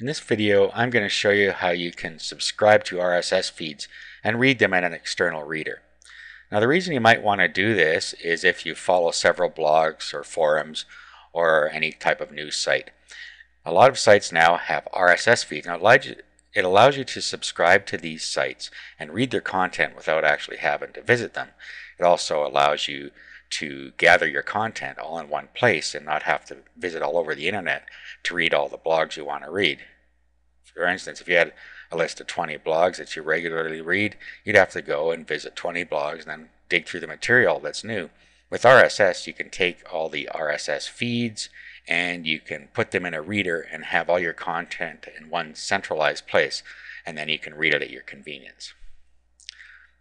In this video, I'm going to show you how you can subscribe to RSS feeds and read them in an external reader. Now the reason you might want to do this is if you follow several blogs or forums or any type of news site. A lot of sites now have RSS feeds. Now it allows you to subscribe to these sites and read their content without actually having to visit them. It also allows you to gather your content all in one place and not have to visit all over the internet to read all the blogs you want to read. For instance, if you had a list of 20 blogs that you regularly read, you'd have to go and visit 20 blogs and then dig through the material that's new. With RSS, you can take all the RSS feeds and you can put them in a reader and have all your content in one centralized place, and then you can read it at your convenience.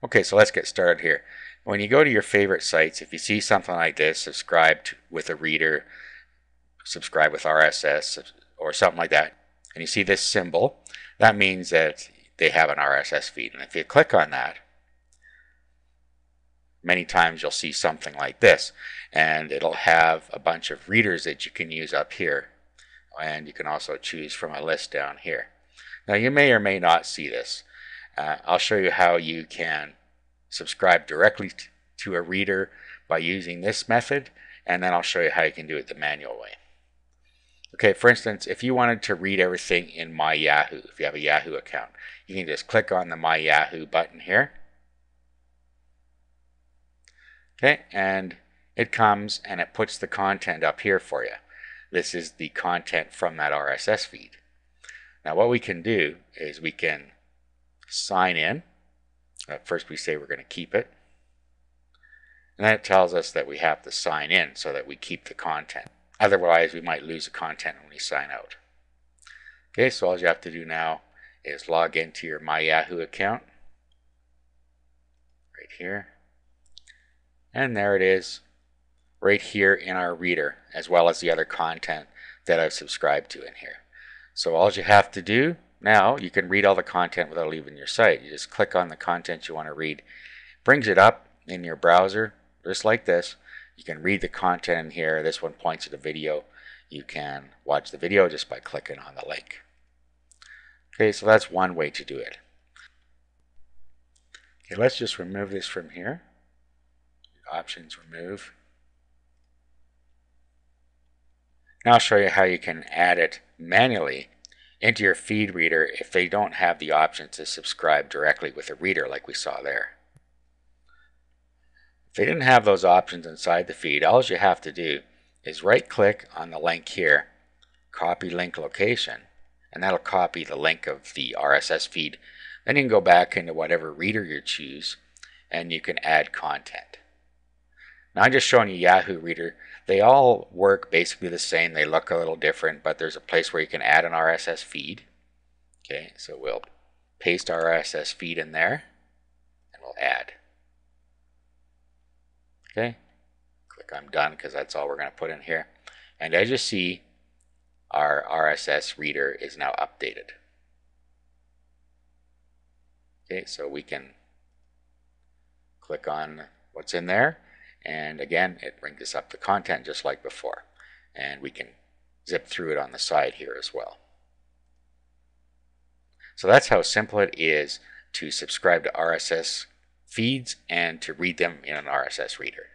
Okay, so let's get started here. When you go to your favorite sites, if you see something like this, subscribe with a reader, subscribe with RSS, or something like that, and you see this symbol, that means that they have an RSS feed. And if you click on that, many times you'll see something like this, and it'll have a bunch of readers that you can use up here. And you can also choose from a list down here. Now you may or may not see this. Uh, I'll show you how you can subscribe directly to a reader by using this method and then I'll show you how you can do it the manual way. Okay, for instance, if you wanted to read everything in My Yahoo, if you have a Yahoo account, you can just click on the My Yahoo button here. Okay, and it comes and it puts the content up here for you. This is the content from that RSS feed. Now what we can do is we can sign in uh, first we say we're going to keep it. And then it tells us that we have to sign in so that we keep the content. Otherwise, we might lose the content when we sign out. Okay, so all you have to do now is log into your My Yahoo account. Right here. And there it is, right here in our reader, as well as the other content that I've subscribed to in here. So all you have to do now you can read all the content without leaving your site. You just click on the content you want to read. brings it up in your browser just like this. You can read the content in here. This one points to the video. You can watch the video just by clicking on the link. Okay, so that's one way to do it. Okay, let's just remove this from here. Options remove. Now I'll show you how you can add it manually into your feed reader if they don't have the option to subscribe directly with a reader like we saw there. If they didn't have those options inside the feed, all you have to do is right click on the link here, copy link location, and that'll copy the link of the RSS feed. Then you can go back into whatever reader you choose and you can add content. Now I'm just showing you Yahoo Reader. They all work basically the same. They look a little different, but there's a place where you can add an RSS feed. Okay, so we'll paste our RSS feed in there and we'll add. Okay, click I'm done because that's all we're going to put in here. And as you see, our RSS reader is now updated. Okay, so we can click on what's in there and again, it brings us up the content just like before. And we can zip through it on the side here as well. So that's how simple it is to subscribe to RSS feeds and to read them in an RSS reader.